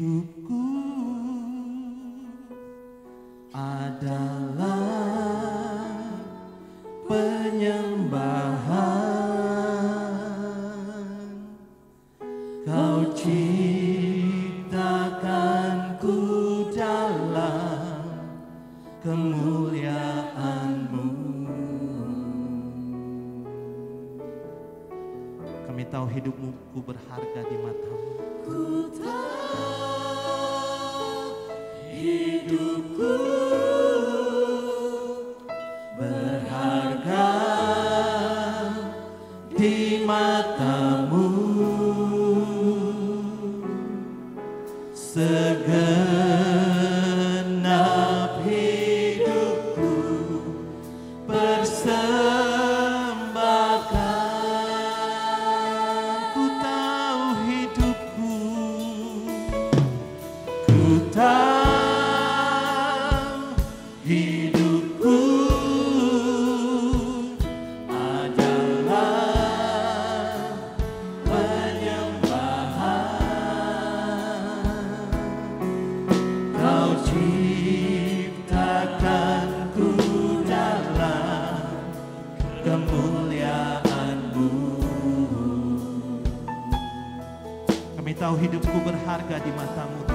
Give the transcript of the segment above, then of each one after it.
do Kami tahu hidupku berharga di matamu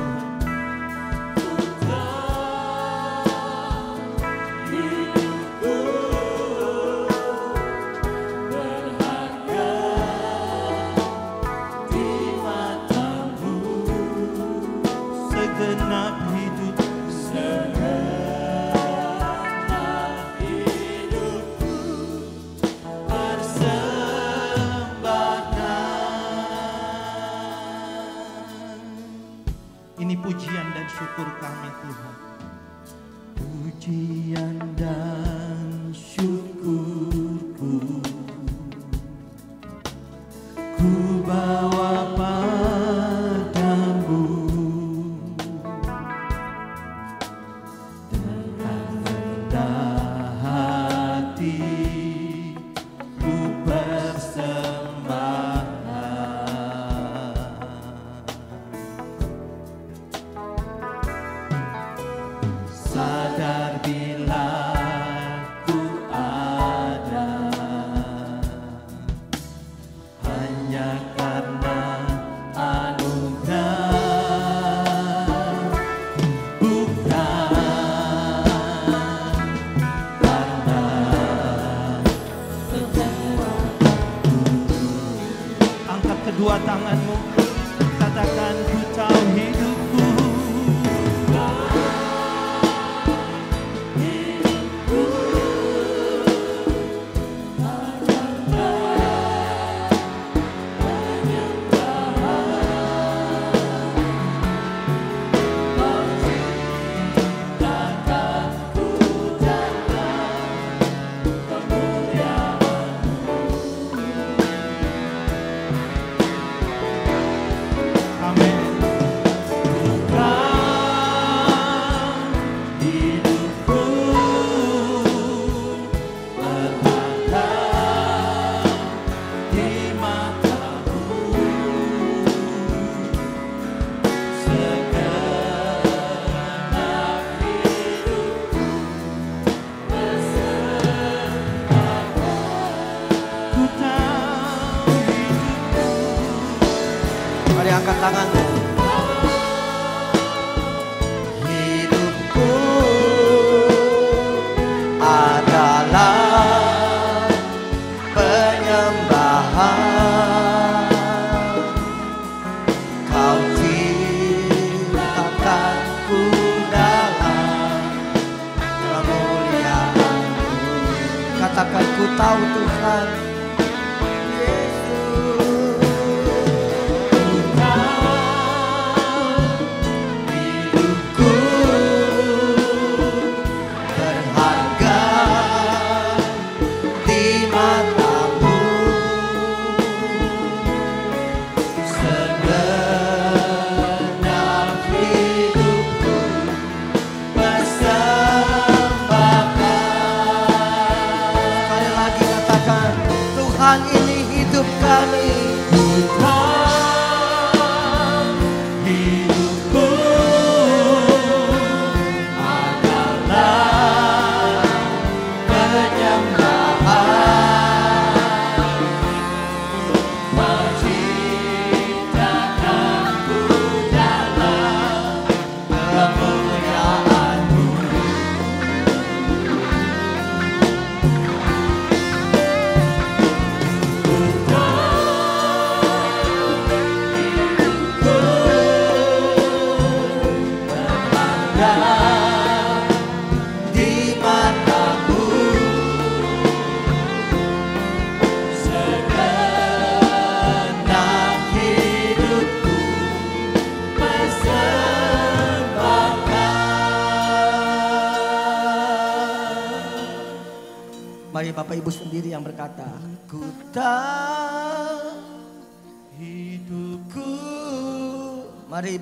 Syukur kami Tuhan. Pujian dan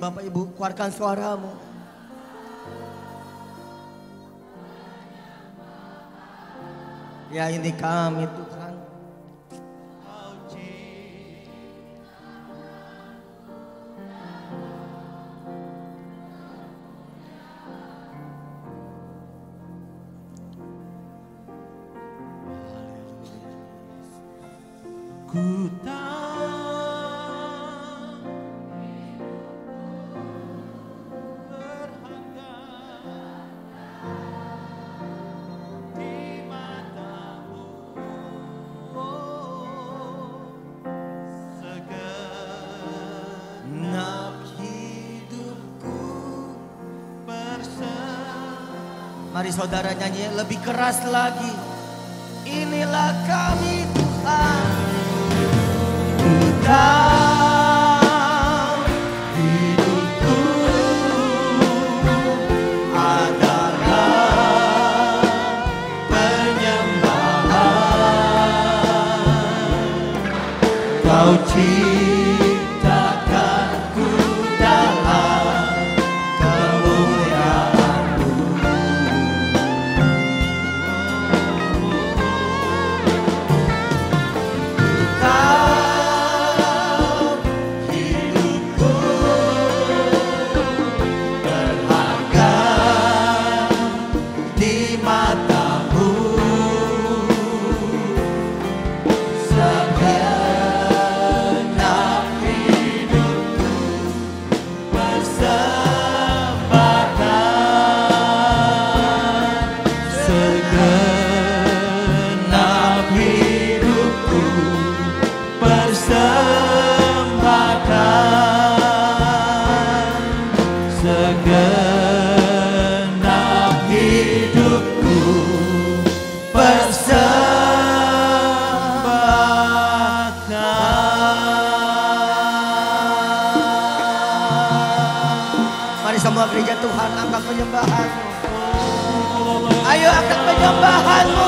Bapak Ibu keluarkan suaramu. Ya ini kami Tuhan. Ku tak Mari saudara nyanyi lebih keras lagi. Inilah kami angkat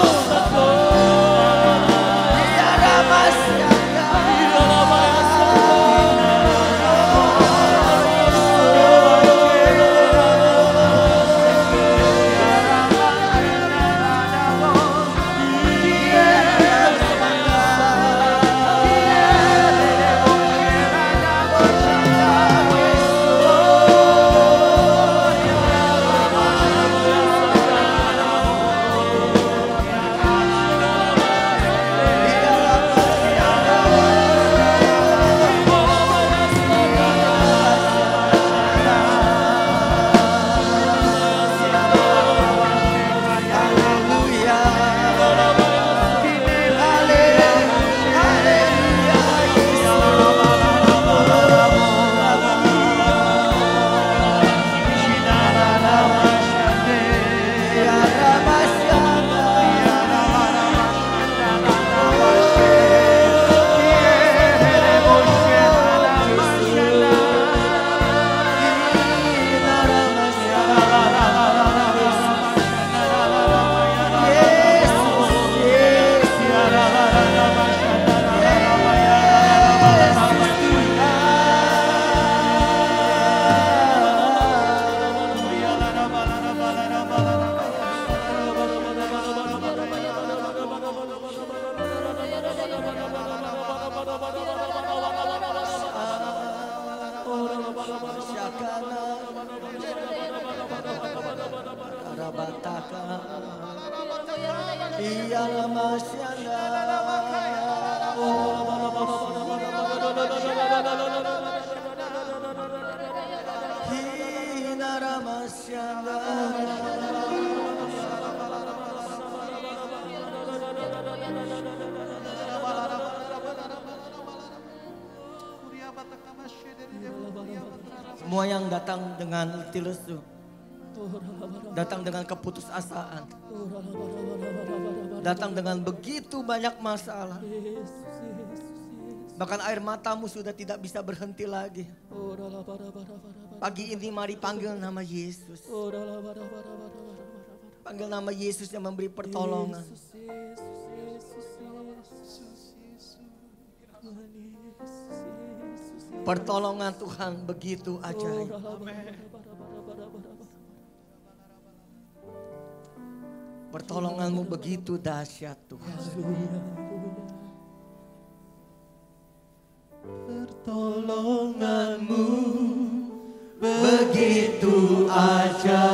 dengan letih lesu, datang dengan keputusasaan, datang dengan begitu banyak masalah. Bahkan air matamu sudah tidak bisa berhenti lagi. Pagi ini mari panggil nama Yesus. Panggil nama Yesus yang memberi pertolongan. Pertolongan Tuhan begitu ajaib. Pertolonganmu begitu dahsyat Tuhan. Pertolonganmu Begitu ajaib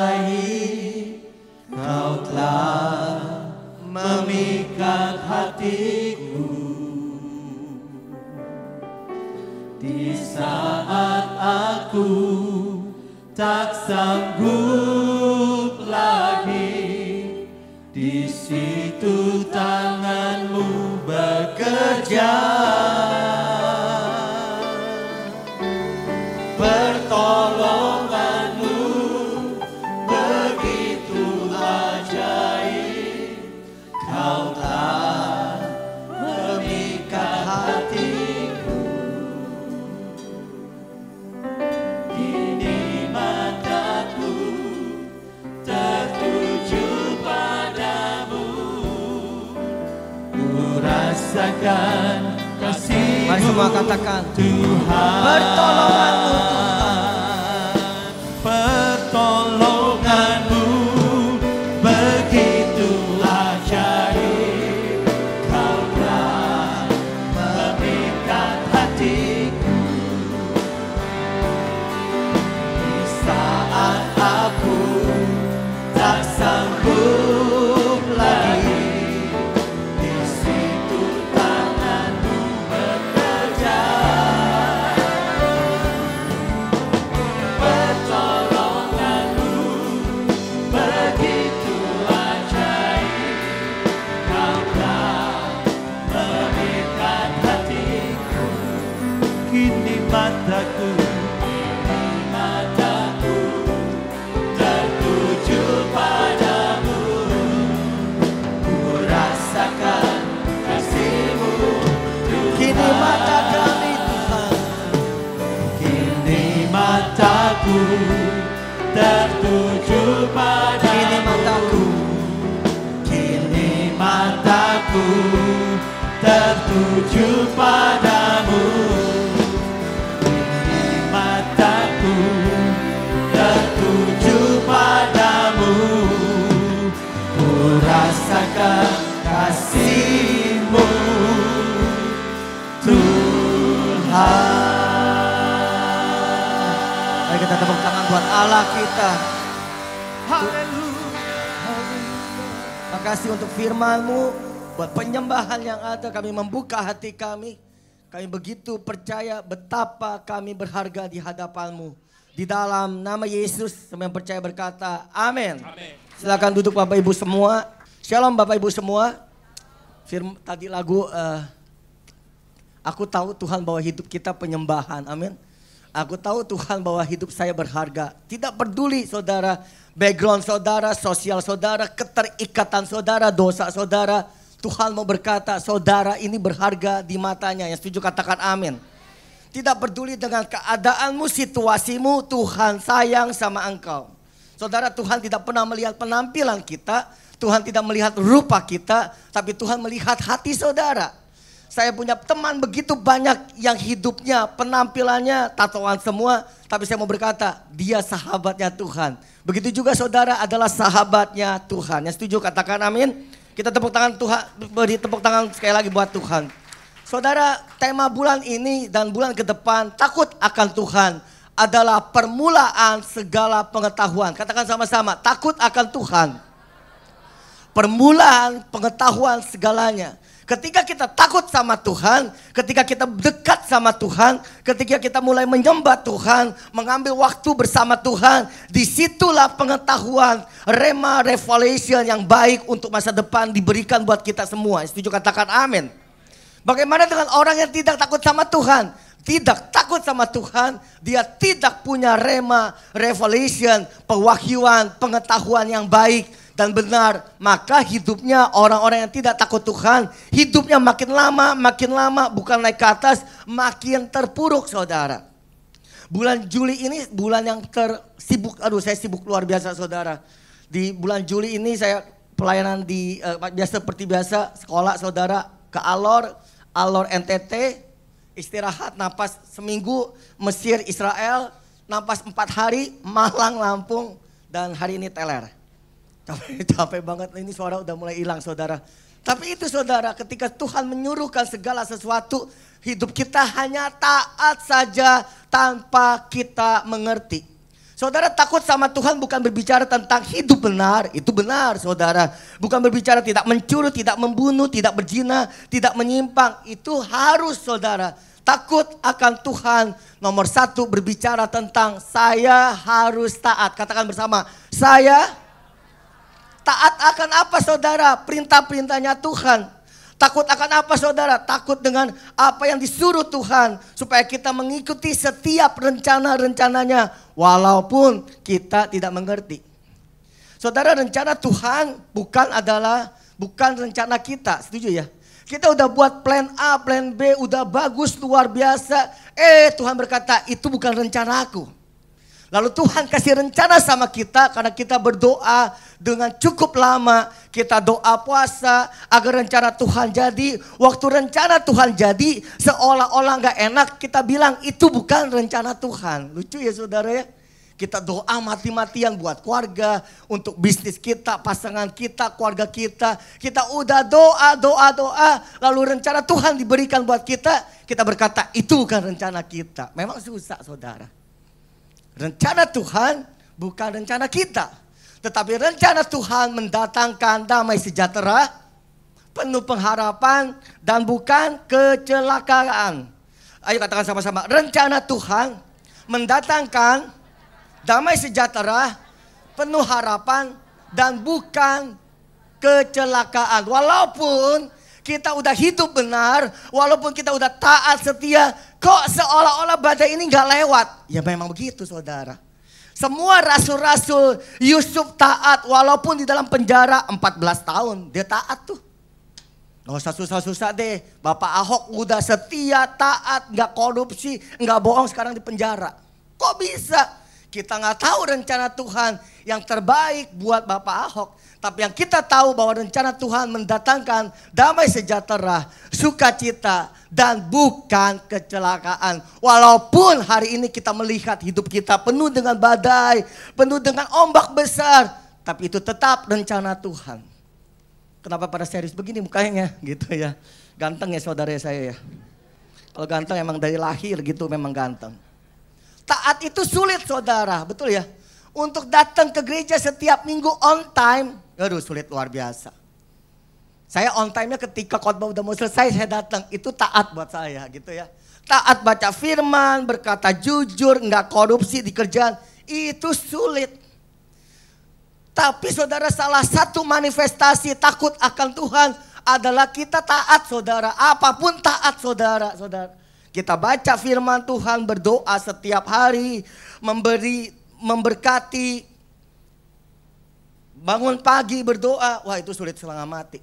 Kita. Makasih untuk firmanmu Buat penyembahan yang ada kami membuka hati kami. Kami begitu percaya betapa kami berharga di hadapanmu. Di dalam nama Yesus Semua yang percaya berkata amin. Silakan duduk Bapak Ibu semua. Shalom Bapak Ibu semua. Firm, Tadi lagu eh, Aku tahu Tuhan bahwa hidup kita penyembahan. Amin Aku tahu Tuhan bahwa hidup saya berharga. Tidak peduli saudara, background saudara, sosial saudara, keterikatan saudara, dosa saudara. Tuhan mau berkata, saudara ini berharga di matanya. Yang setuju katakan amin. Tidak peduli dengan keadaanmu, situasimu, Tuhan sayang sama engkau. Saudara Tuhan tidak pernah melihat penampilan kita, Tuhan tidak melihat rupa kita, tapi Tuhan melihat hati saudara. Saya punya teman begitu banyak yang hidupnya, penampilannya, tatoan semua. Tapi saya mau berkata, dia sahabatnya Tuhan. Begitu juga saudara adalah sahabatnya Tuhan. Yang setuju katakan amin. Kita tepuk tangan Tuhan, beri tepuk tangan sekali lagi buat Tuhan. Saudara, tema bulan ini dan bulan ke depan, takut akan Tuhan adalah permulaan segala pengetahuan. Katakan sama-sama, takut akan Tuhan. Permulaan pengetahuan segalanya. Ketika kita takut sama Tuhan, ketika kita dekat sama Tuhan, ketika kita mulai menyembah Tuhan, mengambil waktu bersama Tuhan, di situlah pengetahuan, rema, revelation yang baik untuk masa depan diberikan buat kita semua. Setuju katakan amin. Bagaimana dengan orang yang tidak takut sama Tuhan? Tidak takut sama Tuhan, dia tidak punya rema, revelation, pewahyuan, pengetahuan yang baik dan benar, maka hidupnya orang-orang yang tidak takut Tuhan, hidupnya makin lama, makin lama bukan naik ke atas, makin terpuruk saudara. Bulan Juli ini bulan yang tersibuk, aduh saya sibuk luar biasa saudara. Di bulan Juli ini saya pelayanan di, eh, biasa seperti biasa, sekolah saudara ke Alor, Alor NTT, istirahat napas seminggu Mesir Israel napas empat hari Malang Lampung dan hari ini teler capek capek banget ini suara udah mulai hilang saudara tapi itu saudara ketika Tuhan menyuruhkan segala sesuatu hidup kita hanya taat saja tanpa kita mengerti Saudara takut sama Tuhan bukan berbicara tentang hidup benar, itu benar saudara. Bukan berbicara tidak mencuri, tidak membunuh, tidak berzina, tidak menyimpang. Itu harus saudara. Takut akan Tuhan nomor satu berbicara tentang saya harus taat. Katakan bersama, saya taat akan apa saudara? Perintah-perintahnya Tuhan. Takut akan apa saudara? Takut dengan apa yang disuruh Tuhan. Supaya kita mengikuti setiap rencana-rencananya. Walaupun kita tidak mengerti. Saudara rencana Tuhan bukan adalah bukan rencana kita. Setuju ya? Kita udah buat plan A, plan B, udah bagus, luar biasa. Eh Tuhan berkata itu bukan rencana aku. Lalu Tuhan kasih rencana sama kita karena kita berdoa dengan cukup lama. Kita doa puasa agar rencana Tuhan jadi. Waktu rencana Tuhan jadi seolah-olah gak enak kita bilang itu bukan rencana Tuhan. Lucu ya saudara ya. Kita doa mati-matian buat keluarga, untuk bisnis kita, pasangan kita, keluarga kita. Kita udah doa, doa, doa. Lalu rencana Tuhan diberikan buat kita. Kita berkata itu bukan rencana kita. Memang susah saudara. Rencana Tuhan bukan rencana kita. Tetapi rencana Tuhan mendatangkan damai sejahtera, penuh pengharapan, dan bukan kecelakaan. Ayo katakan sama-sama, rencana Tuhan mendatangkan damai sejahtera, penuh harapan, dan bukan kecelakaan. Walaupun kita udah hidup benar, walaupun kita udah taat setia, kok seolah-olah badai ini nggak lewat. Ya memang begitu saudara. Semua rasul-rasul Yusuf taat walaupun di dalam penjara 14 tahun. Dia taat tuh. Gak usah susah-susah deh. Bapak Ahok udah setia, taat, nggak korupsi, nggak bohong sekarang di penjara. Kok bisa? Kita nggak tahu rencana Tuhan yang terbaik buat Bapak Ahok. Tapi yang kita tahu bahwa rencana Tuhan mendatangkan damai sejahtera, sukacita, dan bukan kecelakaan. Walaupun hari ini kita melihat hidup kita penuh dengan badai, penuh dengan ombak besar, tapi itu tetap rencana Tuhan. Kenapa pada serius begini mukanya gitu ya. Ganteng ya saudara saya ya. Kalau ganteng emang dari lahir gitu memang ganteng. Taat itu sulit saudara, betul ya? Untuk datang ke gereja setiap minggu on time, Aduh sulit luar biasa. Saya on time-nya ketika khotbah udah mau selesai saya datang. Itu taat buat saya gitu ya. Taat baca firman, berkata jujur, nggak korupsi di kerjaan. Itu sulit. Tapi saudara salah satu manifestasi takut akan Tuhan adalah kita taat saudara. Apa pun taat saudara, saudara. Kita baca firman Tuhan, berdoa setiap hari, memberi, memberkati, Bangun pagi berdoa, wah itu sulit setengah mati.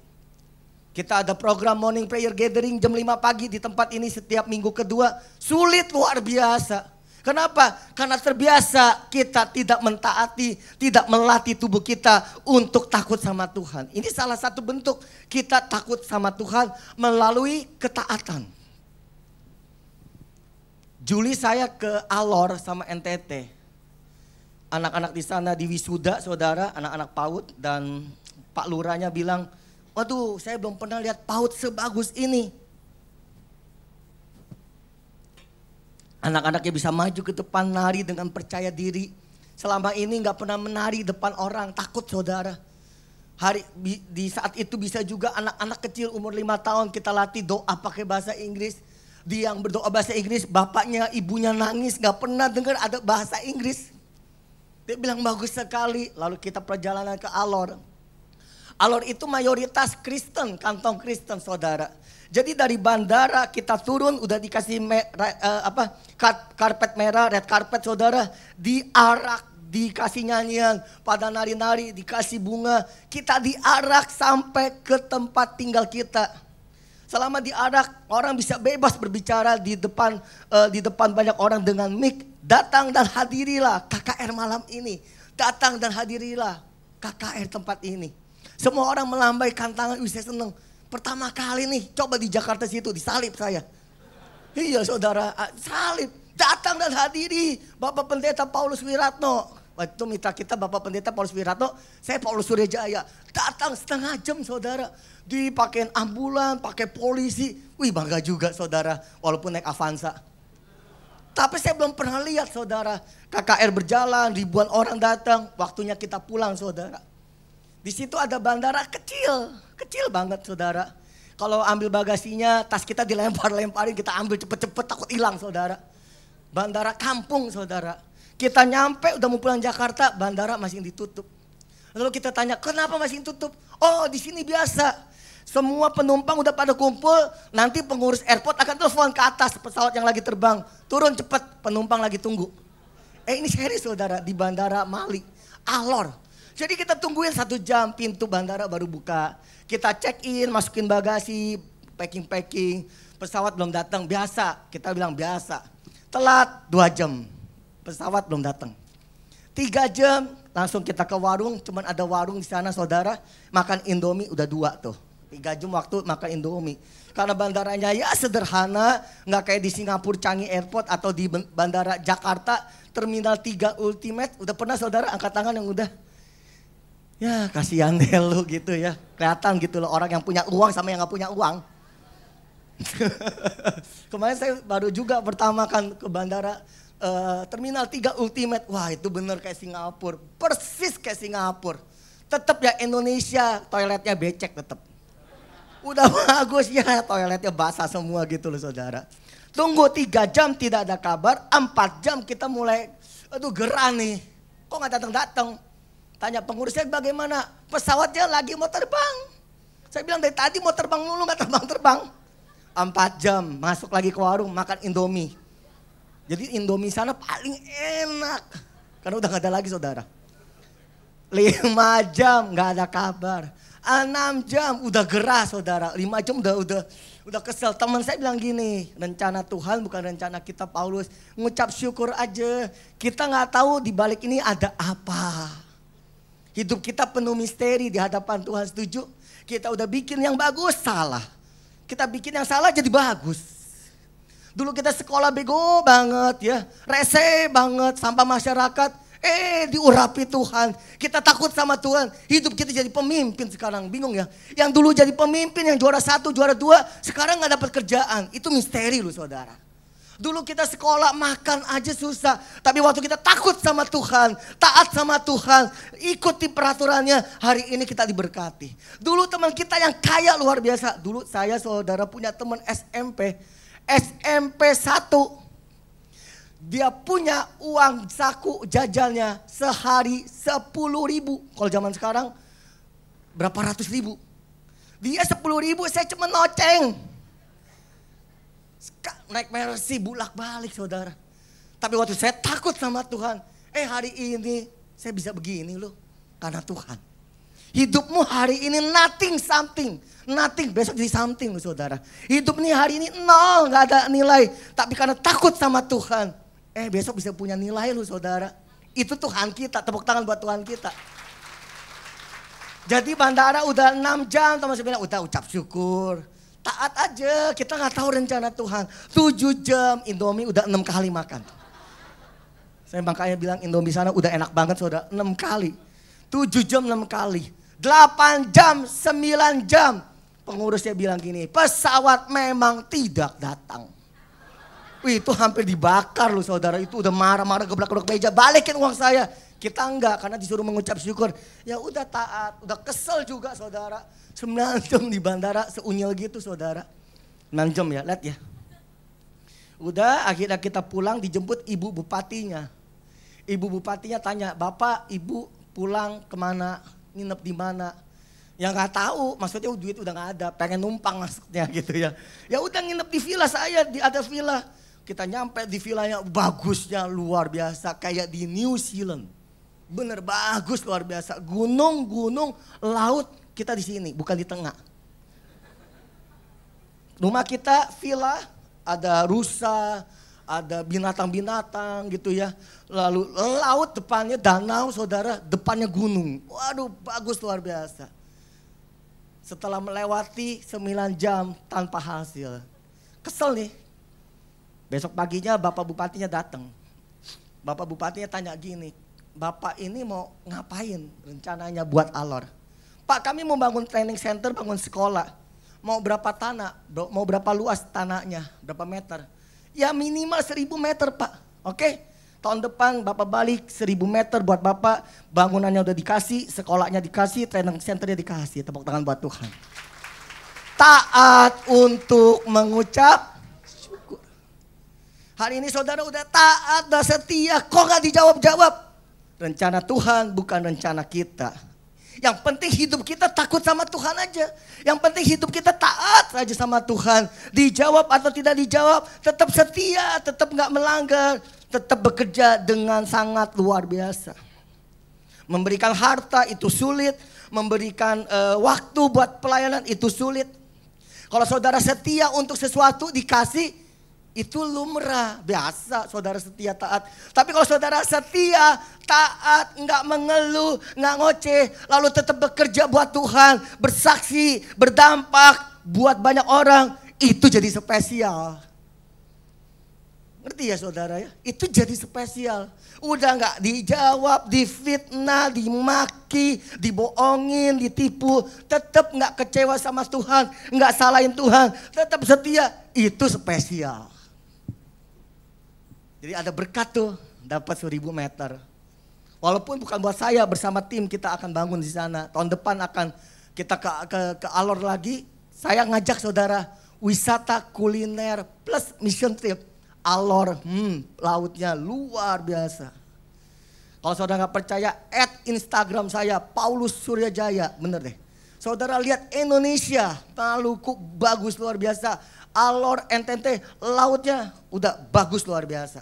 Kita ada program morning prayer gathering jam 5 pagi di tempat ini setiap minggu kedua. Sulit luar biasa. Kenapa? Karena terbiasa kita tidak mentaati, tidak melatih tubuh kita untuk takut sama Tuhan. Ini salah satu bentuk kita takut sama Tuhan melalui ketaatan. Juli saya ke Alor sama NTT anak-anak di sana di wisuda saudara, anak-anak PAUD dan Pak Lurahnya bilang, waduh saya belum pernah lihat PAUD sebagus ini. Anak-anaknya bisa maju ke depan nari dengan percaya diri. Selama ini nggak pernah menari depan orang, takut saudara. Hari di saat itu bisa juga anak-anak kecil umur lima tahun kita latih doa pakai bahasa Inggris. Dia yang berdoa bahasa Inggris, bapaknya, ibunya nangis, nggak pernah dengar ada bahasa Inggris. Dia bilang bagus sekali. Lalu kita perjalanan ke Alor. Alor itu mayoritas Kristen, kantong Kristen saudara. Jadi dari bandara kita turun udah dikasih me, uh, apa karpet merah, red carpet saudara, diarak, dikasih nyanyian, pada nari-nari, dikasih bunga. Kita diarak sampai ke tempat tinggal kita. Selama diarak orang bisa bebas berbicara di depan uh, di depan banyak orang dengan mic Datang dan hadirilah KKR malam ini. Datang dan hadirilah KKR tempat ini. Semua orang melambaikan tangan, saya seneng. Pertama kali nih, coba di Jakarta situ, disalib saya. Iya saudara, ah, salib. Datang dan hadiri Bapak Pendeta Paulus Wiratno. Waktu mitra kita Bapak Pendeta Paulus Wiratno, saya Paulus Suryajaya. Datang setengah jam saudara. Dipakein ambulan, pakai polisi. Wih bangga juga saudara, walaupun naik Avanza. Tapi saya belum pernah lihat saudara. KKR berjalan, ribuan orang datang. Waktunya kita pulang saudara. Di situ ada bandara kecil. Kecil banget saudara. Kalau ambil bagasinya, tas kita dilempar-lemparin, kita ambil cepet-cepet takut hilang saudara. Bandara kampung saudara. Kita nyampe udah mau pulang Jakarta, bandara masih ditutup. Lalu kita tanya, kenapa masih tutup? Oh di sini biasa. Semua penumpang udah pada kumpul, nanti pengurus airport akan telepon ke atas pesawat yang lagi terbang. Turun cepet, penumpang lagi tunggu. Eh ini serius saudara, di bandara Mali, Alor. Jadi kita tungguin satu jam, pintu bandara baru buka. Kita check in, masukin bagasi, packing-packing. Pesawat belum datang, biasa. Kita bilang biasa. Telat dua jam, pesawat belum datang. Tiga jam, langsung kita ke warung, cuman ada warung di sana saudara, makan indomie udah dua tuh Tiga jam waktu makan Indomie. Karena bandaranya ya sederhana, nggak kayak di Singapura Changi Airport atau di bandara Jakarta Terminal 3 Ultimate. Udah pernah saudara angkat tangan yang udah? Ya kasihan deh lu gitu ya. Kelihatan gitu loh orang yang punya uang sama yang nggak punya uang. Kemarin saya baru juga pertama kan ke bandara uh, Terminal 3 Ultimate. Wah itu bener kayak Singapura. Persis kayak Singapura. Tetap ya Indonesia toiletnya becek tetap. Udah bagus ya toiletnya basah semua gitu loh saudara. Tunggu tiga jam tidak ada kabar, empat jam kita mulai, aduh gerah nih. Kok nggak datang-datang? Tanya pengurusnya bagaimana? Pesawatnya lagi mau terbang. Saya bilang dari tadi mau terbang dulu nggak terbang-terbang. Empat jam masuk lagi ke warung makan indomie. Jadi indomie sana paling enak. Karena udah nggak ada lagi saudara. Lima jam nggak ada kabar. Enam jam udah gerah saudara. Lima jam udah udah udah kesel. Teman saya bilang gini, rencana Tuhan bukan rencana kita Paulus. Ngucap syukur aja. Kita nggak tahu di balik ini ada apa. Hidup kita penuh misteri di hadapan Tuhan setuju. Kita udah bikin yang bagus salah. Kita bikin yang salah jadi bagus. Dulu kita sekolah bego banget ya. Rese banget sampah masyarakat Eh diurapi Tuhan. Kita takut sama Tuhan. Hidup kita jadi pemimpin sekarang. Bingung ya. Yang dulu jadi pemimpin yang juara satu, juara dua. Sekarang gak dapat kerjaan. Itu misteri loh saudara. Dulu kita sekolah makan aja susah. Tapi waktu kita takut sama Tuhan. Taat sama Tuhan. Ikuti peraturannya. Hari ini kita diberkati. Dulu teman kita yang kaya luar biasa. Dulu saya saudara punya teman SMP. SMP 1 dia punya uang saku jajalnya sehari sepuluh ribu. Kalau zaman sekarang berapa ratus ribu. Dia sepuluh ribu saya cuma noceng. Naik Mercy bulak balik saudara. Tapi waktu saya takut sama Tuhan. Eh hari ini saya bisa begini loh. Karena Tuhan. Hidupmu hari ini nothing something. Nothing, besok jadi something loh saudara. Hidup ini hari ini nol, gak ada nilai. Tapi karena takut sama Tuhan, Eh besok bisa punya nilai lu saudara. Itu Tuhan kita, tepuk tangan buat Tuhan kita. Jadi bandara udah 6 jam teman bilang udah ucap syukur. Taat aja, kita nggak tahu rencana Tuhan. 7 jam Indomie udah 6 kali makan. Saya makanya bilang Indomie sana udah enak banget saudara, 6 kali. 7 jam 6 kali. 8 jam, 9 jam. Pengurusnya bilang gini, pesawat memang tidak datang. Wih itu hampir dibakar loh saudara. Itu udah marah-marah geblak-geblak meja. Balikin uang saya. Kita enggak karena disuruh mengucap syukur. Ya udah taat. Udah kesel juga saudara. 9 jam di bandara seunyil gitu saudara. 6 jam ya, lihat ya. Udah akhirnya kita pulang dijemput ibu bupatinya. Ibu bupatinya tanya, Bapak, Ibu pulang ke mana? Nginep di mana? yang nggak tahu maksudnya duit udah nggak ada pengen numpang maksudnya gitu ya ya udah nginep di villa saya di ada villa kita nyampe di villanya bagusnya luar biasa kayak di New Zealand. Bener bagus luar biasa. Gunung, gunung, laut kita di sini bukan di tengah. Rumah kita villa ada rusa, ada binatang-binatang gitu ya. Lalu laut depannya danau saudara, depannya gunung. Waduh bagus luar biasa. Setelah melewati 9 jam tanpa hasil. Kesel nih, Besok paginya Bapak Bupatinya datang. Bapak Bupatinya tanya gini, Bapak ini mau ngapain rencananya buat alor? Pak kami mau bangun training center, bangun sekolah. Mau berapa tanah, mau berapa luas tanahnya, berapa meter? Ya minimal seribu meter pak, oke? Tahun depan Bapak balik seribu meter buat Bapak, bangunannya udah dikasih, sekolahnya dikasih, training centernya dikasih. Tepuk tangan buat Tuhan. Taat untuk mengucap Hari ini saudara udah taat, dan setia, kok gak dijawab-jawab? Rencana Tuhan bukan rencana kita. Yang penting hidup kita takut sama Tuhan aja. Yang penting hidup kita taat saja sama Tuhan. Dijawab atau tidak dijawab, tetap setia, tetap gak melanggar, tetap bekerja dengan sangat luar biasa. Memberikan harta itu sulit, memberikan uh, waktu buat pelayanan itu sulit. Kalau saudara setia untuk sesuatu dikasih, itu lumrah, biasa saudara setia taat. Tapi kalau saudara setia, taat, nggak mengeluh, nggak ngoceh, lalu tetap bekerja buat Tuhan, bersaksi, berdampak buat banyak orang, itu jadi spesial. Ngerti ya saudara ya? Itu jadi spesial. Udah nggak dijawab, difitnah, dimaki, dibohongin, ditipu. Tetap nggak kecewa sama Tuhan, nggak salahin Tuhan. Tetap setia, itu spesial. Jadi ada berkat tuh, dapat 1000 meter. Walaupun bukan buat saya, bersama tim kita akan bangun di sana. Tahun depan akan kita ke, ke, ke Alor lagi. Saya ngajak saudara wisata kuliner plus mission trip. Alor, hmm, lautnya luar biasa. Kalau saudara nggak percaya, add Instagram saya Paulus Suryajaya, bener deh. Saudara lihat Indonesia, Maluku bagus luar biasa. Alor NTT lautnya udah bagus luar biasa.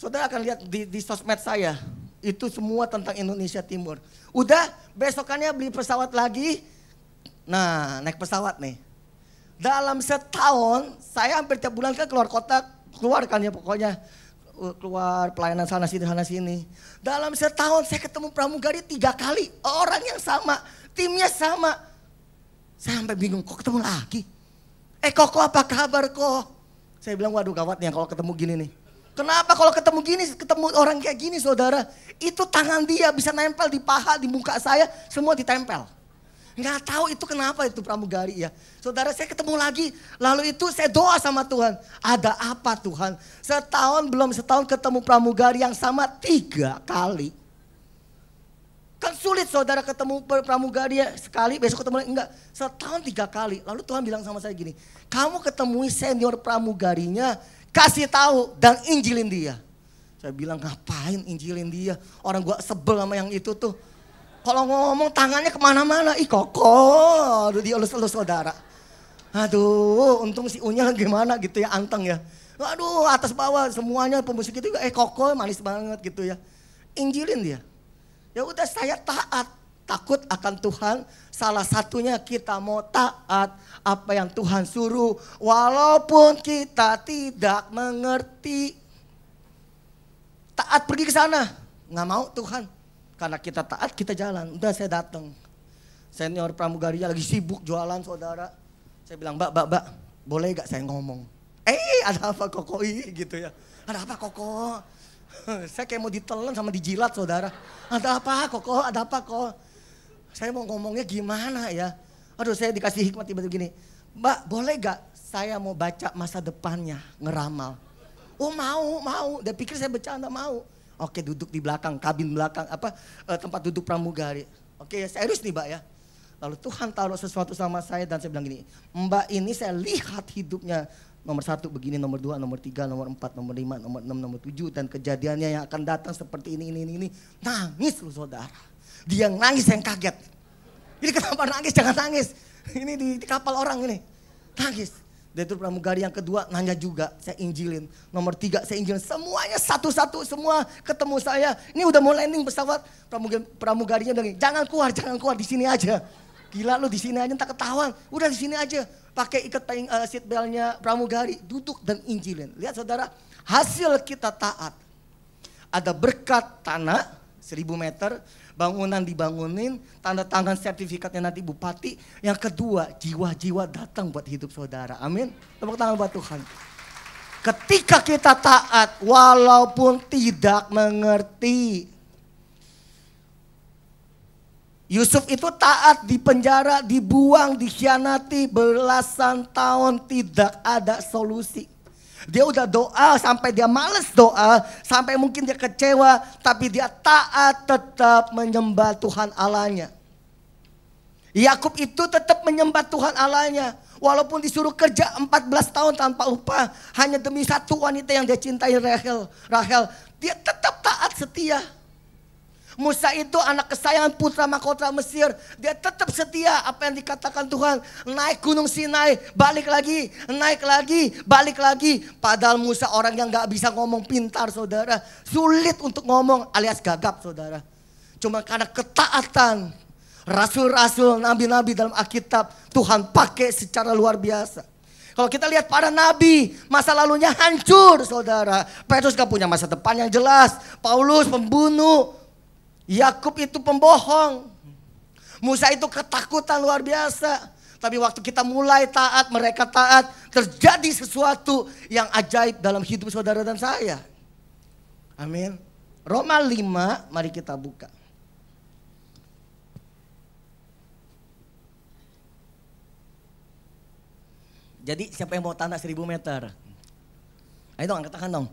Saudara akan lihat di, di sosmed saya, itu semua tentang Indonesia Timur. Udah besokannya beli pesawat lagi, nah naik pesawat nih. Dalam setahun, saya hampir tiap bulan kan keluar kota, keluar kan ya pokoknya keluar pelayanan sana sini sana sini. Dalam setahun saya ketemu pramugari tiga kali, orang yang sama, timnya sama. Saya sampai bingung, kok ketemu lagi? Eh kok apa kabar kok? Saya bilang waduh gawat nih kalau ketemu gini nih. Kenapa kalau ketemu gini, ketemu orang kayak gini saudara, itu tangan dia bisa nempel di paha, di muka saya, semua ditempel. Nggak tahu itu kenapa itu pramugari ya. Saudara saya ketemu lagi, lalu itu saya doa sama Tuhan. Ada apa Tuhan? Setahun belum setahun ketemu pramugari yang sama tiga kali. Kan sulit saudara ketemu pramugari ya sekali, besok ketemu lagi. Enggak, setahun tiga kali. Lalu Tuhan bilang sama saya gini, kamu ketemui senior pramugarinya Kasih tahu dan injilin dia. Saya bilang ngapain injilin dia? Orang gua sebel sama yang itu tuh. Kalau ngomong tangannya ke mana-mana, ih koko, aduh dia elus-elus saudara. Aduh, untung si Unya gimana gitu ya, anteng ya. Aduh, atas bawah semuanya pemusik itu, eh koko manis banget gitu ya. Injilin dia. Ya udah saya taat, takut akan Tuhan. Salah satunya kita mau taat apa yang Tuhan suruh walaupun kita tidak mengerti. Taat pergi ke sana, nggak mau Tuhan. Karena kita taat kita jalan. Udah saya datang. Senior pramugari lagi sibuk jualan saudara. Saya bilang, mbak, mbak, mbak, boleh gak saya ngomong? Eh, ada apa koko gitu ya. Ada apa koko? saya kayak mau ditelan sama dijilat saudara. Ada apa koko? Ada apa kok? Saya mau ngomongnya gimana ya? Aduh saya dikasih hikmat tiba-tiba gini. Mbak boleh gak saya mau baca masa depannya ngeramal. Oh mau, mau. Dia pikir saya bercanda mau. Oke duduk di belakang, kabin belakang, apa eh, tempat duduk pramugari. Oke serius nih mbak ya. Lalu Tuhan taruh sesuatu sama saya dan saya bilang gini, mbak ini saya lihat hidupnya nomor satu begini, nomor dua, nomor tiga, nomor empat, nomor lima, nomor enam, nomor tujuh dan kejadiannya yang akan datang seperti ini, ini, ini, ini. Nangis lu saudara. Dia nangis yang kaget. Ini kenapa nangis? Jangan nangis. Ini di, di kapal orang ini. Nangis. Dan itu pramugari yang kedua nanya juga, saya injilin. Nomor tiga saya injilin. Semuanya satu-satu, semua ketemu saya. Ini udah mau landing pesawat. Pramugari, pramugarinya bilang, jangan keluar, jangan keluar, di sini aja. Gila lu di sini aja tak ketahuan. Udah di sini aja. Pakai ikat payung uh, seat beltnya pramugari. Duduk dan injilin. Lihat saudara, hasil kita taat. Ada berkat tanah, seribu meter bangunan dibangunin, tanda tangan sertifikatnya nanti bupati. Yang kedua, jiwa-jiwa datang buat hidup saudara. Amin. Tepuk tangan buat Tuhan. Ketika kita taat walaupun tidak mengerti. Yusuf itu taat di penjara, dibuang, dikhianati belasan tahun tidak ada solusi. Dia udah doa sampai dia males doa, sampai mungkin dia kecewa, tapi dia taat tetap menyembah Tuhan Allahnya. Yakub itu tetap menyembah Tuhan Allahnya. Walaupun disuruh kerja 14 tahun tanpa upah. Hanya demi satu wanita yang dia cintai Rahel. Rahel. Dia tetap taat setia. Musa itu anak kesayangan putra mahkota Mesir. Dia tetap setia apa yang dikatakan Tuhan. Naik gunung Sinai, balik lagi, naik lagi, balik lagi. Padahal Musa orang yang gak bisa ngomong pintar saudara. Sulit untuk ngomong alias gagap saudara. Cuma karena ketaatan. Rasul-rasul, nabi-nabi dalam Alkitab Tuhan pakai secara luar biasa. Kalau kita lihat para nabi, masa lalunya hancur saudara. Petrus gak punya masa depan yang jelas. Paulus pembunuh, Yakub itu pembohong. Musa itu ketakutan luar biasa. Tapi waktu kita mulai taat, mereka taat, terjadi sesuatu yang ajaib dalam hidup saudara dan saya. Amin. Roma 5, mari kita buka. Jadi siapa yang mau tanah 1000 meter? Ayo dong angkat tangan dong.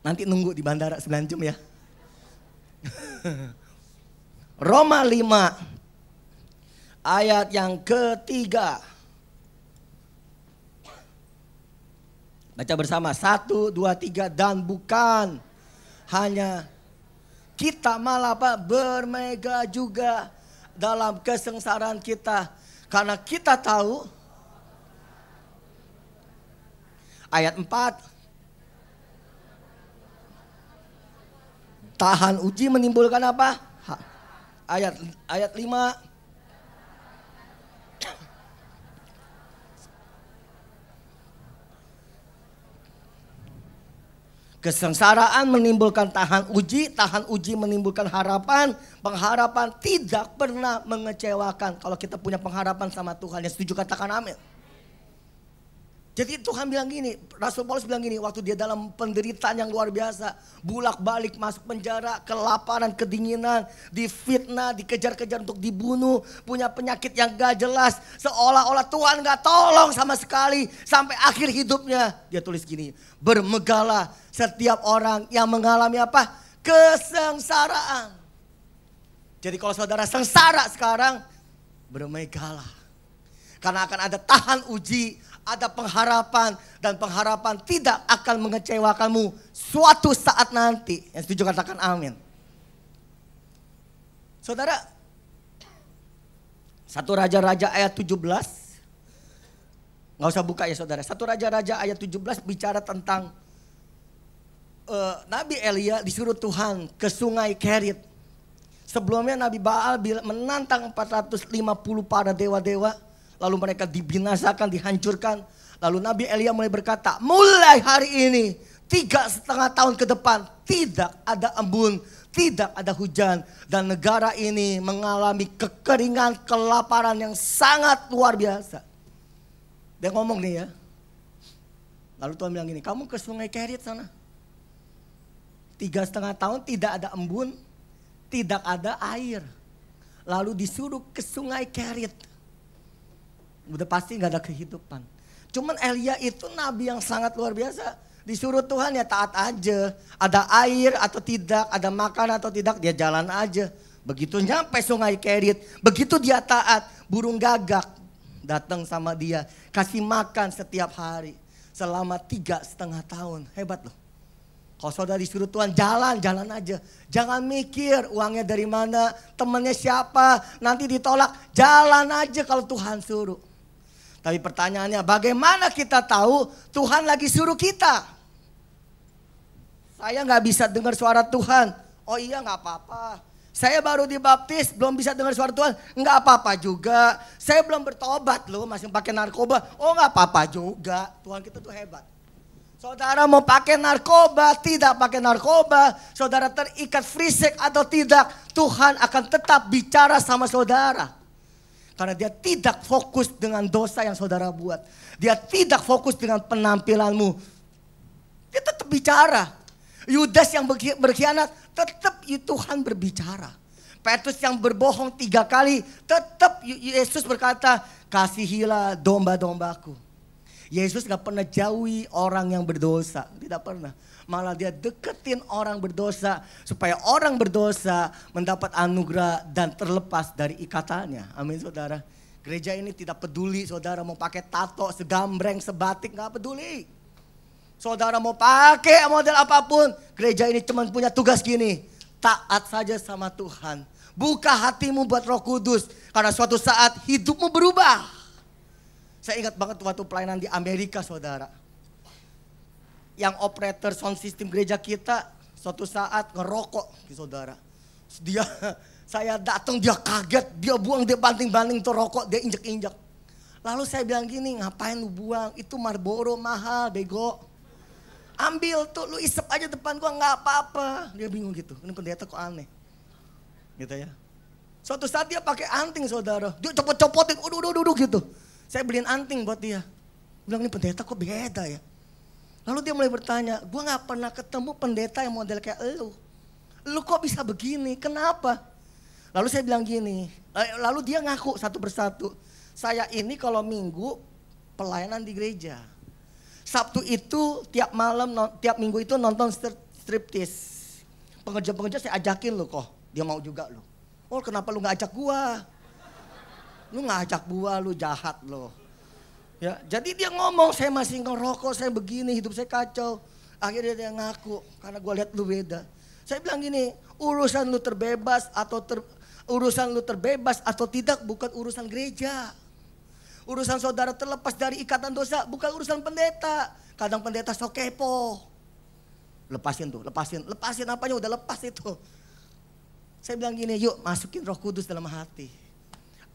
Nanti nunggu di bandara 9 jam ya. Roma 5 ayat yang ketiga. Baca bersama satu, dua, tiga dan bukan hanya kita malah apa bermega juga dalam kesengsaraan kita karena kita tahu ayat 4 Tahan uji menimbulkan apa? Ayat ayat 5 Kesengsaraan menimbulkan tahan uji, tahan uji menimbulkan harapan, pengharapan tidak pernah mengecewakan. Kalau kita punya pengharapan sama Tuhan, yang setuju katakan amin. Jadi Tuhan bilang gini, Rasul Paulus bilang gini, waktu dia dalam penderitaan yang luar biasa, bulak balik masuk penjara, kelaparan, kedinginan, difitnah, dikejar-kejar untuk dibunuh, punya penyakit yang gak jelas, seolah-olah Tuhan gak tolong sama sekali sampai akhir hidupnya. Dia tulis gini, bermegalah setiap orang yang mengalami apa? Kesengsaraan. Jadi kalau saudara sengsara sekarang, bermegalah. Karena akan ada tahan uji, ada pengharapan dan pengharapan tidak akan mengecewakanmu suatu saat nanti. Yang setuju katakan amin. Saudara, satu Raja-Raja ayat 17. Nggak usah buka ya saudara. Satu Raja-Raja ayat 17 bicara tentang uh, Nabi Elia disuruh Tuhan ke sungai Kerit. Sebelumnya Nabi Baal menantang 450 para dewa-dewa Lalu mereka dibinasakan, dihancurkan. Lalu Nabi Elia mulai berkata, mulai hari ini tiga setengah tahun ke depan tidak ada embun, tidak ada hujan. Dan negara ini mengalami kekeringan, kelaparan yang sangat luar biasa. Dia ngomong nih ya. Lalu Tuhan bilang gini, kamu ke sungai Kerit sana. Tiga setengah tahun tidak ada embun, tidak ada air. Lalu disuruh ke sungai Kerit Udah pasti nggak ada kehidupan. Cuman Elia itu nabi yang sangat luar biasa. Disuruh Tuhan ya taat aja. Ada air atau tidak, ada makan atau tidak, dia jalan aja. Begitu nyampe sungai Kerit, begitu dia taat, burung gagak datang sama dia. Kasih makan setiap hari. Selama tiga setengah tahun. Hebat loh. Kalau saudara disuruh Tuhan jalan, jalan aja. Jangan mikir uangnya dari mana, temannya siapa, nanti ditolak. Jalan aja kalau Tuhan suruh. Tapi pertanyaannya bagaimana kita tahu Tuhan lagi suruh kita? Saya nggak bisa dengar suara Tuhan. Oh iya nggak apa-apa. Saya baru dibaptis, belum bisa dengar suara Tuhan. Nggak apa-apa juga. Saya belum bertobat loh, masih pakai narkoba. Oh nggak apa-apa juga. Tuhan kita tuh hebat. Saudara mau pakai narkoba, tidak pakai narkoba, saudara terikat sex atau tidak, Tuhan akan tetap bicara sama saudara. Karena dia tidak fokus dengan dosa yang saudara buat. Dia tidak fokus dengan penampilanmu. berbicara. Yudas yang berkhi- berkhianat, tetap Tuhan berbicara. Petrus yang berbohong tiga kali, tetap Yesus berkata, kasihilah domba-dombaku. Yesus gak pernah jauhi orang yang berdosa, tidak pernah. Malah dia deketin orang berdosa supaya orang berdosa mendapat anugerah dan terlepas dari ikatannya. Amin saudara. Gereja ini tidak peduli saudara mau pakai tato, segambreng, sebatik, gak peduli. Saudara mau pakai model apa pun, gereja ini cuma punya tugas gini. Taat saja sama Tuhan. Buka hatimu buat roh kudus. Karena suatu saat hidupmu berubah. Saya ingat banget waktu pelayanan di Amerika saudara. Yang operator sound system gereja kita suatu saat ngerokok saudara. Dia saya datang dia kaget, dia buang dia banting-banting tuh rokok, dia injek-injek. Lalu saya bilang gini, ngapain lu buang? Itu Marlboro mahal, bego. Ambil tuh, lu isep aja depan gua nggak apa-apa. Dia bingung gitu, ini pendeta kok aneh. Gitu ya. Suatu saat dia pakai anting saudara, dia copot-copotin, udah, udah, udah, gitu. Saya beliin anting buat dia. Bilang ini pendeta kok beda ya. Lalu dia mulai bertanya, gue gak pernah ketemu pendeta yang model kayak lu. Lu kok bisa begini, kenapa? Lalu saya bilang gini, eh, lalu dia ngaku satu persatu. Saya ini kalau minggu pelayanan di gereja. Sabtu itu tiap malam, tiap minggu itu nonton striptease. Pengerja-pengerja saya ajakin lu kok, dia mau juga lu. Oh kenapa lu gak ajak gua? Lu gak ajak gua, lu jahat lo. Ya, jadi dia ngomong saya masih ngerokok, saya begini, hidup saya kacau. Akhirnya dia ngaku karena gue lihat lu beda. Saya bilang gini, urusan lu terbebas atau ter, urusan lu terbebas atau tidak bukan urusan gereja. Urusan saudara terlepas dari ikatan dosa bukan urusan pendeta. Kadang pendeta sok kepo. Lepasin tuh, lepasin, lepasin apanya udah lepas itu. Saya bilang gini, yuk masukin roh kudus dalam hati.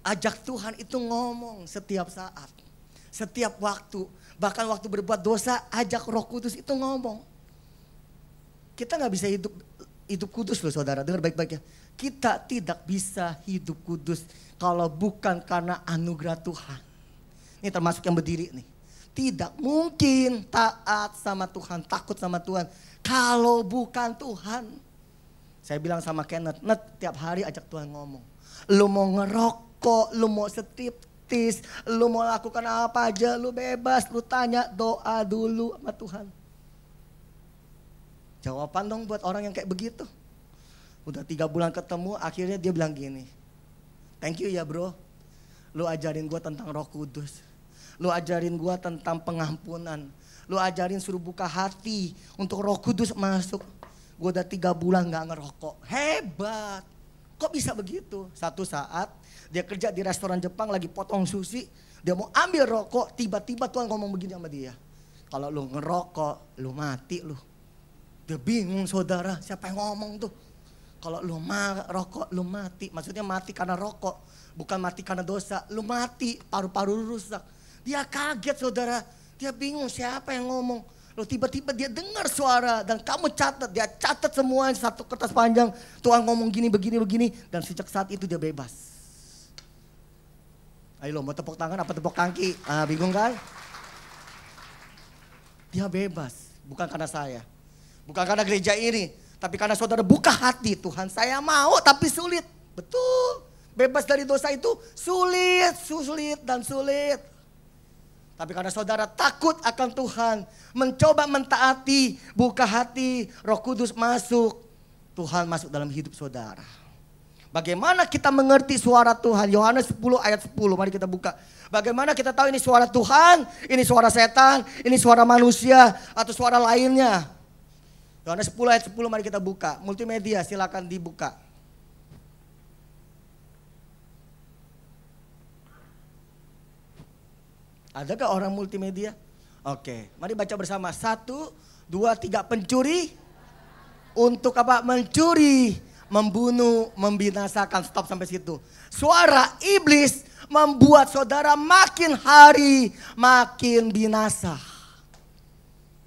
Ajak Tuhan itu ngomong setiap saat. Setiap waktu, bahkan waktu berbuat dosa, ajak Roh Kudus itu ngomong. Kita nggak bisa hidup hidup kudus loh saudara, dengar baik-baik ya. Kita tidak bisa hidup kudus kalau bukan karena anugerah Tuhan. Ini termasuk yang berdiri nih. Tidak mungkin taat sama Tuhan, takut sama Tuhan. Kalau bukan Tuhan. Saya bilang sama Kenneth, Net tiap hari ajak Tuhan ngomong. Lu mau ngerokok, lu mau setip, praktis, lu mau lakukan apa aja, lu bebas, lu tanya doa dulu sama Tuhan. Jawaban dong buat orang yang kayak begitu. Udah tiga bulan ketemu, akhirnya dia bilang gini, thank you ya bro, lu ajarin gue tentang roh kudus. Lu ajarin gue tentang pengampunan. Lu ajarin suruh buka hati untuk roh kudus masuk. Gue udah tiga bulan gak ngerokok. Hebat. Kok bisa begitu? Satu saat dia kerja di restoran Jepang lagi potong sushi. Dia mau ambil rokok, tiba-tiba Tuhan ngomong begini sama dia. Kalau lu ngerokok, lu mati lu. Dia bingung saudara, siapa yang ngomong tuh? Kalau lu rokok, lu mati. Maksudnya mati karena rokok. Bukan mati karena dosa. Lu mati, paru-paru rusak. Dia kaget saudara. Dia bingung siapa yang ngomong. Lo tiba-tiba dia dengar suara dan kamu catat. Dia catat semua satu kertas panjang. Tuhan ngomong gini, begini, begini. Dan sejak saat itu dia bebas. Ayo lo mau tepuk tangan apa tepuk kaki? Ah, bingung kan? Dia bebas, bukan karena saya. Bukan karena gereja ini, tapi karena saudara buka hati Tuhan. Saya mau tapi sulit. Betul. Bebas dari dosa itu sulit, sulit dan sulit. Tapi karena saudara takut akan Tuhan, mencoba mentaati, buka hati, Roh Kudus masuk, Tuhan masuk dalam hidup saudara. Bagaimana kita mengerti suara Tuhan? Yohanes 10 ayat 10, mari kita buka. Bagaimana kita tahu ini suara Tuhan, ini suara setan, ini suara manusia, atau suara lainnya? Yohanes 10 ayat 10, mari kita buka. Multimedia silakan dibuka. Adakah orang multimedia? Oke, mari baca bersama. Satu, dua, tiga, pencuri. Untuk apa? Mencuri, membunuh, membinasakan. Stop sampai situ. Suara iblis membuat saudara makin hari makin binasa.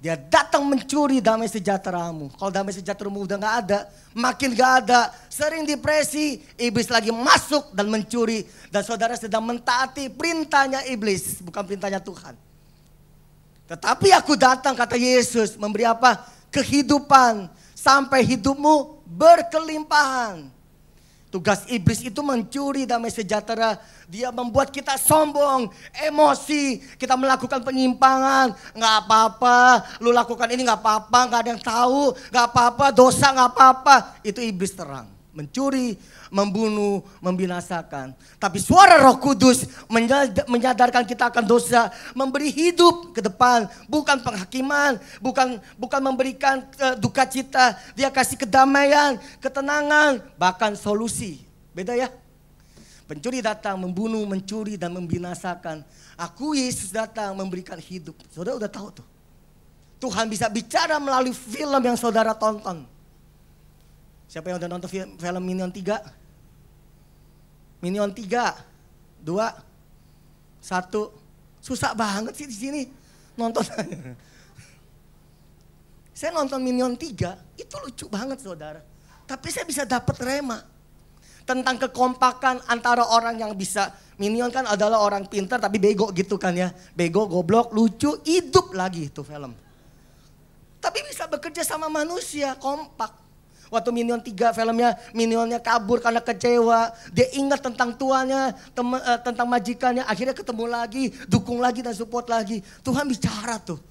Dia datang mencuri damai sejahteramu. Kalau damai sejahteramu udah gak ada, makin gak ada. Sering depresi, iblis lagi masuk dan mencuri. Dan saudara sedang mentaati perintahnya iblis, bukan perintahnya Tuhan. Tetapi aku datang kata Yesus memberi apa? kehidupan sampai hidupmu berkelimpahan. Tugas iblis itu mencuri damai sejahtera. Dia membuat kita sombong, emosi. Kita melakukan penyimpangan. Nggak apa-apa, lu lakukan ini nggak apa-apa, nggak ada yang tahu. Nggak apa-apa, dosa nggak apa-apa. Itu iblis terang. Mencuri, membunuh, membinasakan. Tapi suara roh kudus menyadarkan kita akan dosa. Memberi hidup ke depan. Bukan penghakiman, bukan bukan memberikan uh, duka cita. Dia kasih kedamaian, ketenangan, bahkan solusi. Beda ya? Pencuri datang membunuh, mencuri dan membinasakan. Aku Yesus datang memberikan hidup. Saudara udah tahu tuh. Tuhan bisa bicara melalui film yang saudara tonton. Siapa yang udah nonton film, Minion 3? Minion 3, 2, 1. Susah banget sih di sini nonton. saya nonton Minion 3, itu lucu banget saudara. Tapi saya bisa dapat rema. Tentang kekompakan antara orang yang bisa. Minion kan adalah orang pintar tapi bego gitu kan ya. Bego, goblok, lucu, hidup lagi itu film. Tapi bisa bekerja sama manusia, kompak. Waktu Minion 3 filmnya, Minionnya kabur karena kecewa. Dia ingat tentang tuannya, tem, uh, tentang majikannya. Akhirnya ketemu lagi, dukung lagi dan support lagi. Tuhan bicara tuh.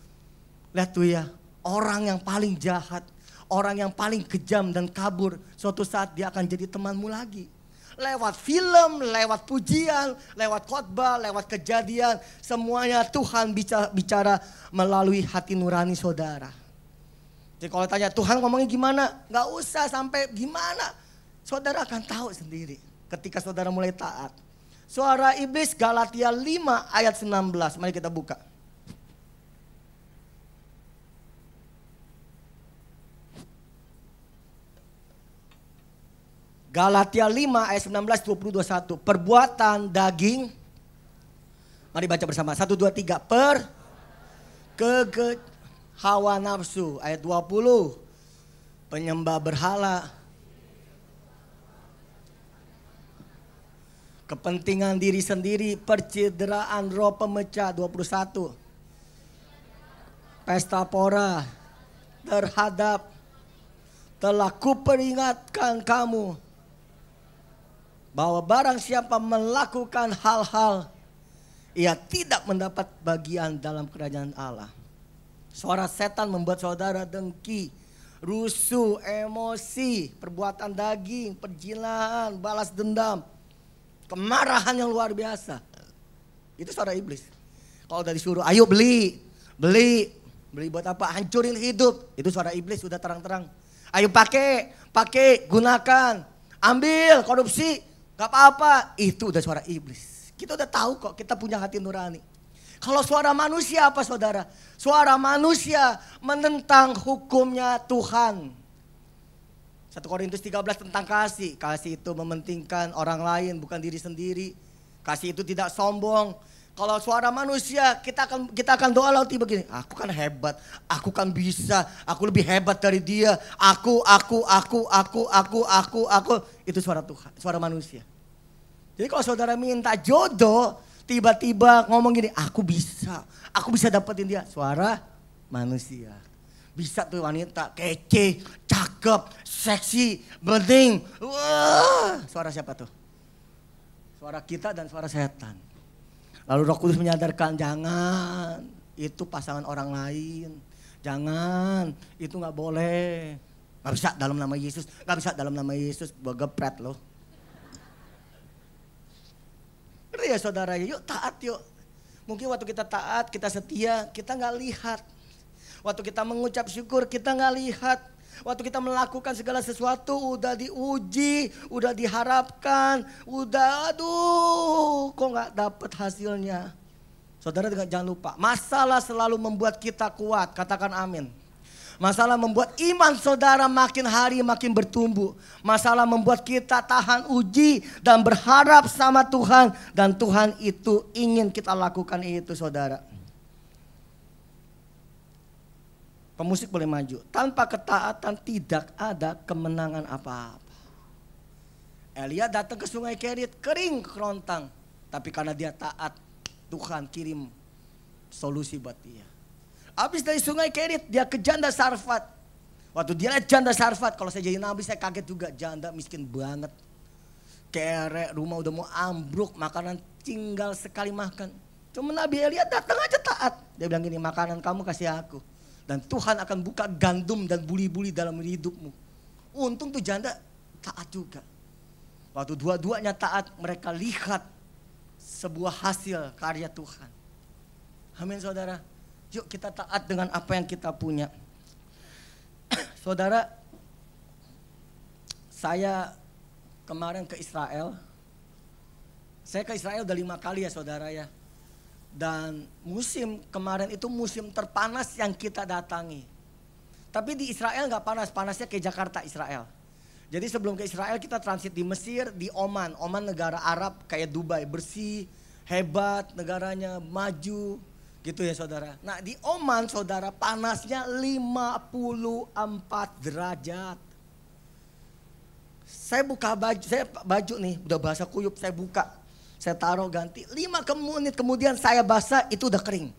Lihat tuh ya, orang yang paling jahat, orang yang paling kejam dan kabur. Suatu saat dia akan jadi temanmu lagi. Lewat film, lewat pujian, lewat khotbah, lewat kejadian. Semuanya Tuhan bicara, bicara melalui hati nurani saudara. Jadi kalau tanya Tuhan ngomongnya gimana? Gak usah sampai gimana. Saudara akan tahu sendiri ketika saudara mulai taat. Suara iblis Galatia 5 ayat 19. Mari kita buka. Galatia 5 ayat 19 20 21. Perbuatan daging Mari baca bersama. 1 2 3. Per kege hawa nafsu ayat 20 penyembah berhala. Kepentingan diri sendiri percideraan roh pemecah 21 pesta pora terhadap telah kuperingatkan kamu bahwa barang siapa melakukan hal-hal ia tidak mendapat bagian dalam kerajaan Allah. Suara setan membuat saudara dengki, rusuh, emosi, perbuatan daging, perjinahan, balas dendam, kemarahan yang luar biasa. Itu suara iblis. Kalau udah disuruh, ayo beli, beli, beli buat apa? Hancurin hidup. Itu suara iblis sudah terang-terang. Ayo pakai, pakai, gunakan, ambil, korupsi, gak apa-apa. Itu udah suara iblis. Kita udah tahu kok, kita punya hati nurani. Kalau suara manusia apa saudara? Suara manusia menentang hukumnya Tuhan. 1 Korintus 13 tentang kasih. Kasih itu mementingkan orang lain bukan diri sendiri. Kasih itu tidak sombong. Kalau suara manusia kita akan kita akan doa laut begini. Aku kan hebat, aku kan bisa, aku lebih hebat dari dia. Aku, aku, aku, aku, aku, aku, aku. Itu suara Tuhan, suara manusia. Jadi kalau saudara minta jodoh, tiba-tiba ngomong gini, aku bisa, aku bisa dapetin dia. Suara manusia. Bisa tuh wanita kece, cakep, seksi, penting. Wah, suara siapa tuh? Suara kita dan suara setan. Lalu Roh Kudus menyadarkan jangan itu pasangan orang lain. Jangan, itu nggak boleh. Gak bisa dalam nama Yesus, gak bisa dalam nama Yesus, gepret loh. Ngerti ya saudara, yuk taat yuk. Mungkin waktu kita taat, kita setia, kita nggak lihat. Waktu kita mengucap syukur, kita nggak lihat. Waktu kita melakukan segala sesuatu udah diuji, udah diharapkan, udah aduh kok nggak dapet hasilnya. Saudara jangan lupa, masalah selalu membuat kita kuat, katakan amin. Masalah membuat iman saudara makin hari makin bertumbuh. Masalah membuat kita tahan uji dan berharap sama Tuhan. Dan Tuhan itu ingin kita lakukan itu saudara. Pemusik boleh maju. Tanpa ketaatan tidak ada kemenangan apa-apa. Elia datang ke sungai Kerit kering kerontang. Tapi karena dia taat Tuhan kirim solusi buat dia. Habis dari sungai Kerit dia ke Janda Sarfat. Waktu dia lihat janda Sarfat, kalau saya jadi nabi saya kaget juga. Janda miskin banget. Kerek, rumah udah mau ambruk, makanan tinggal sekali makan. Cuma Nabi Elia datang aja taat. Dia bilang gini, makanan kamu kasih aku. Dan Tuhan akan buka gandum dan buli-buli dalam hidupmu. Untung tuh janda taat juga. Waktu dua-duanya taat, mereka lihat sebuah hasil karya Tuhan. Amin saudara. Yuk kita taat dengan apa yang kita punya. Saudara, saya kemarin ke Israel. Saya ke Israel udah lima kali ya saudara ya. Dan musim kemarin itu musim terpanas yang kita datangi. Tapi di Israel nggak panas, panasnya ke Jakarta Israel. Jadi sebelum ke Israel kita transit di Mesir, di Oman. Oman negara Arab kayak Dubai, bersih, hebat negaranya, maju gitu ya saudara. Nah di Oman saudara panasnya 54 derajat. Saya buka baju, saya baju nih udah basah kuyup saya buka. Saya taruh ganti, 5 menit kemudian saya basah itu udah kering.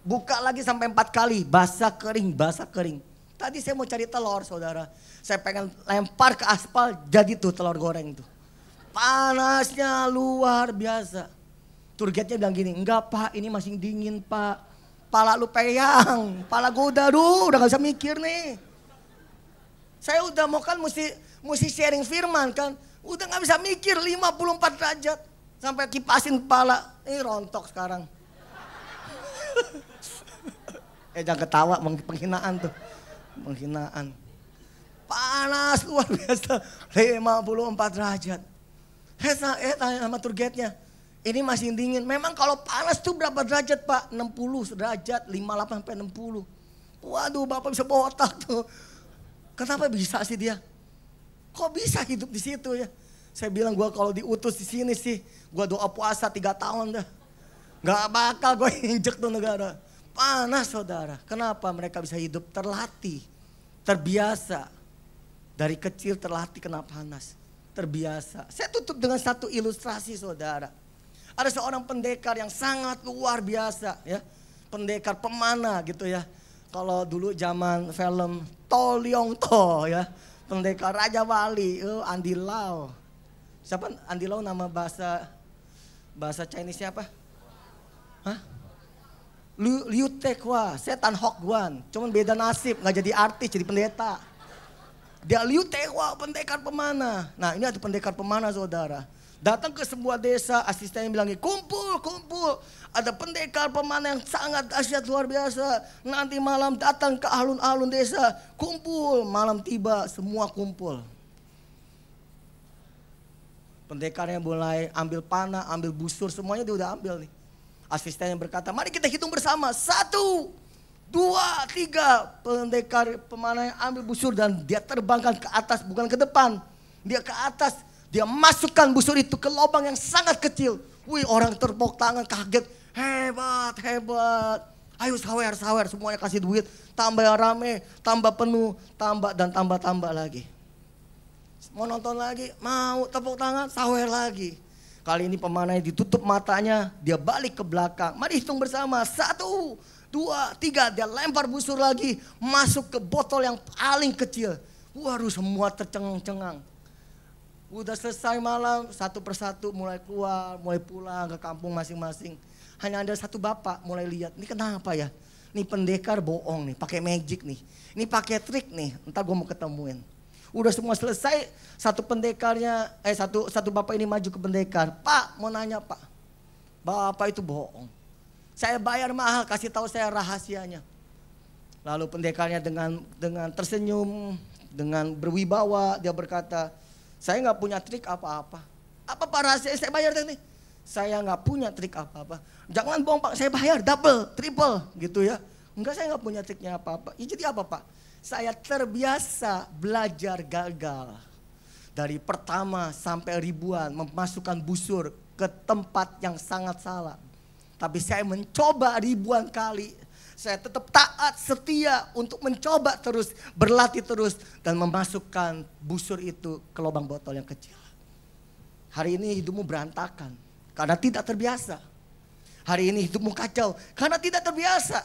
Buka lagi sampai empat kali, basah kering, basah kering. Tadi saya mau cari telur saudara. Saya pengen lempar ke aspal, jadi tuh telur goreng tuh. Panasnya luar biasa. Turgetnya bilang gini, enggak pak ini masih dingin pak. Pala lu peyang, pala gue udah aduh udah gak bisa mikir nih. Saya udah mau kan mesti, mesti sharing firman kan. Udah gak bisa mikir 54 derajat. Sampai kipasin kepala, ini rontok sekarang. eh jangan ketawa, penghinaan tuh. Penghinaan. Panas luar biasa, 54 derajat. Eh, eh tanya sama turgetnya, ini masih dingin. Memang kalau panas tuh berapa derajat pak? 60 derajat, 58 sampai 60. Waduh bapak bisa bawa otak tuh. Kenapa bisa sih dia? Kok bisa hidup di situ ya? Saya bilang gue kalau diutus di sini sih, gue doa puasa tiga tahun dah. Gak bakal gue injek tuh negara. Panas saudara. Kenapa mereka bisa hidup terlatih, terbiasa. Dari kecil terlatih kena panas. Terbiasa. Saya tutup dengan satu ilustrasi saudara. Ada seorang pendekar yang sangat luar biasa ya. Pendekar pemana gitu ya. Kalau dulu zaman film Tolyong To ya. Pendekar Raja Wali, oh, Andi Lau. Siapa Andi Lau nama bahasa bahasa Chinese siapa? Hah? Liu, Liu Tekwa, setan Hokguan. Cuman beda nasib, nggak jadi artis, jadi pendeta. Dia Liu Tekwa, pendekar pemana. Nah ini ada pendekar pemana saudara. Datang ke sebuah desa, asistennya bilang, kumpul, kumpul. Ada pendekar pemana yang sangat dahsyat luar biasa. Nanti malam datang ke alun-alun desa, kumpul. Malam tiba, semua kumpul. Pendekarnya mulai ambil panah, ambil busur, semuanya dia udah ambil nih. Asistennya berkata, mari kita hitung bersama. Satu, dua, tiga. Pendekar pemana yang ambil busur dan dia terbangkan ke atas, bukan ke depan. Dia ke atas, dia masukkan busur itu ke lubang yang sangat kecil. Wih orang terpok tangan kaget. Hebat, hebat. Ayo sawer, sawer. Semuanya kasih duit. Tambah rame, tambah penuh, tambah dan tambah-tambah lagi. Mau nonton lagi? Mau tepuk tangan, sawer lagi. Kali ini pemanahnya ditutup matanya, dia balik ke belakang. Mari hitung bersama. Satu, dua, tiga. Dia lempar busur lagi, masuk ke botol yang paling kecil. Waduh semua tercengang-cengang. Udah selesai malam, satu persatu mulai keluar, mulai pulang ke kampung masing-masing. Hanya ada satu bapak mulai lihat, ini kenapa ya? Ini pendekar bohong nih, pakai magic nih. Ini pakai trik nih, entar gue mau ketemuin. Udah semua selesai, satu pendekarnya, eh satu satu bapak ini maju ke pendekar. Pak, mau nanya pak, bapak itu bohong. Saya bayar mahal, kasih tahu saya rahasianya. Lalu pendekarnya dengan dengan tersenyum, dengan berwibawa, dia berkata, saya nggak punya trik apa-apa. Apa pak rahasia saya bayar nih? Saya nggak punya trik apa-apa. Jangan bohong pak, saya bayar double, triple gitu ya. Enggak saya nggak punya triknya apa-apa. Ya, jadi apa pak? Saya terbiasa belajar gagal. Dari pertama sampai ribuan memasukkan busur ke tempat yang sangat salah. Tapi saya mencoba ribuan kali saya tetap taat, setia untuk mencoba terus, berlatih terus dan memasukkan busur itu ke lubang botol yang kecil. Hari ini hidupmu berantakan karena tidak terbiasa. Hari ini hidupmu kacau karena tidak terbiasa.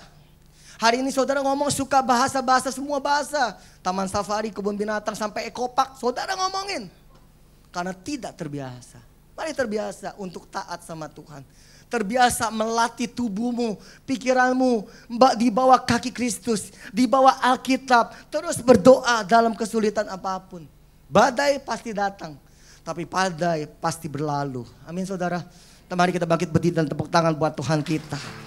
Hari ini saudara ngomong suka bahasa-bahasa semua bahasa. Taman safari, kebun binatang, sampai ekopak. Saudara ngomongin. Karena tidak terbiasa. Mari terbiasa untuk taat sama Tuhan. Terbiasa melatih tubuhmu, pikiranmu di bawah kaki Kristus. Di bawah Alkitab. Terus berdoa dalam kesulitan apa pun. Badai pasti datang. Tapi badai pasti berlalu. Amin saudara. Mari kita bangkit berdiri dan tepuk tangan buat Tuhan kita.